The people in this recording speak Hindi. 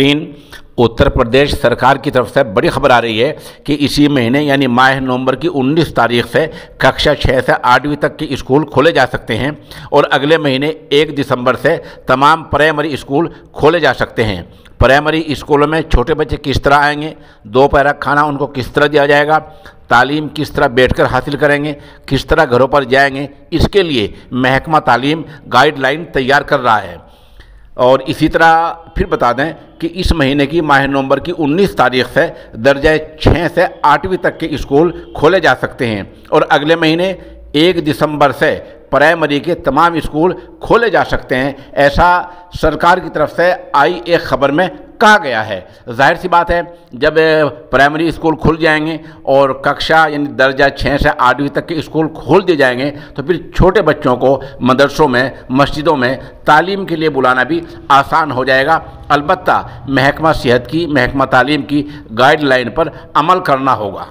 तीन, उत्तर प्रदेश सरकार की तरफ़ से बड़ी खबर आ रही है कि इसी महीने यानी माह नवंबर की 19 तारीख से कक्षा छः से आठवीं तक के स्कूल खोले जा सकते हैं और अगले महीने एक दिसंबर से तमाम प्राइमरी स्कूल खोले जा सकते हैं। प्राइमरी स्कूलों में छोटे बच्चे किस तरह आएँगे? दोपहर खाना उनको किस तरह दिया जाएगा? तालीम किस तरह बैठकर हासिल करेंगे? किस तरह घरों पर जाएँगे? इसके लिए महकमा तालीम गाइडलाइन तैयार कर रहा है। और इसी तरह फिर बता दें कि इस महीने की माह नवंबर की 19 तारीख से दर्जा छः से आठवीं तक के स्कूल खोले जा सकते हैं और अगले महीने एक दिसंबर से प्राइमरी के तमाम स्कूल खोले जा सकते हैं। ऐसा सरकार की तरफ़ से आई एक खबर में कहा गया है। ज़ाहिर सी बात है, जब प्राइमरी स्कूल खुल जाएँगे और कक्षा यानी दर्जा छः से आठवीं तक के स्कूल खोल दिए जाएँगे तो फिर छोटे बच्चों को मदरसों में, मस्जिदों में तालीम के लिए बुलाना भी आसान हो जाएगा। अलबत् महकमा सेहत की, महकमा तालीम की गाइडलाइन पर अमल करना होगा।